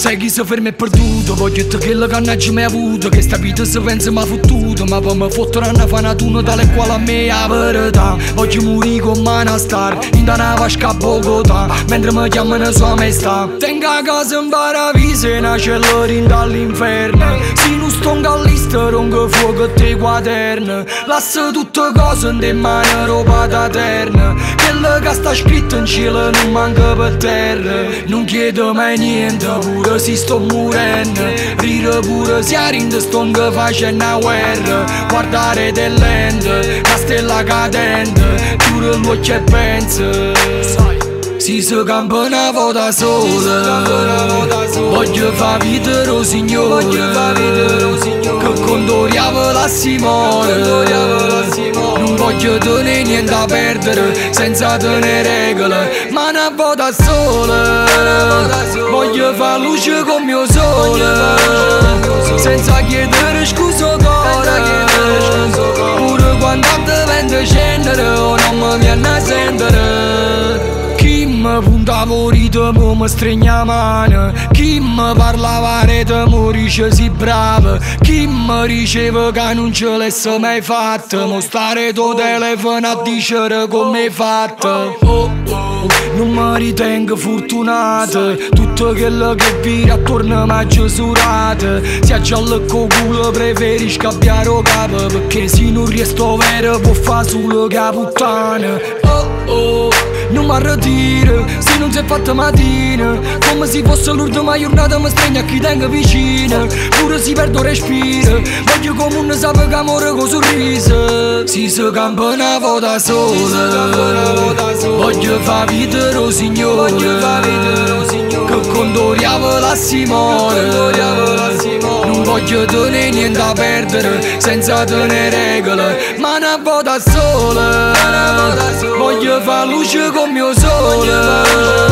Sai chi si ferma è perduto Voglio te che la cannaggia mi ha avuto Che sta vita si pensa ma fottuto Ma poi mi fottere una fanatuna Tale quale a me la verità. Voglio morire con mano a star In una vasca a Bogotà Mentre mi chiamano sua maestà. Tengo a casa in paradiso Nasce l'orin dall'inferno. Si non sto in gallista Rongo fuoco e te quaderno Lascia tutte cose in te mano roba da terra Quello che sta scritto in cielo non manca per terra Non chiedo mai niente pure si sto morendo Rire pure si arinde sto che facendo una guerra Guardare dell'ente, la stella cadente Chiude l'occhio e pensa si si campa una volta sola. Voglio fa vita lo signore. Che condoriamo la Simone. Non voglio tenere niente a perdere Senza tenere regole. Ma una volta sola. Voglio fa luce con mio sole. Senza chiedere scusa cuore Pure quando te vende scendere O non mi viene a sentire mi puntavo rito mo mi stregna mano. Chi mi parlava rete mo dice si bravo. Chi mi diceva che non ce l'esse mai fatto Mo stare tuo telefono a dicere come hai fatto. Oh, oh, Non mi ritengo fortunato. Tutto quello che vira attorno mi ha giusurato Se ha giallo con culo preferisco cambiare o capo Perché se non resto vero può fare solo caputtana Oh oh non mi arretire Se non si è fatta mattina. Come se fosse l'ultima giornata mi stregna a chi tengo vicino. Pure si perdo respiro. Voglio come un sape che amore con sorriso. Si si campa una volta sola. Voglio fa vita lo signore. Che condoriamo la Simone voglio tenere niente a perdere Senza tenere regole Ma una volta sola Voglio fa luce con mio sole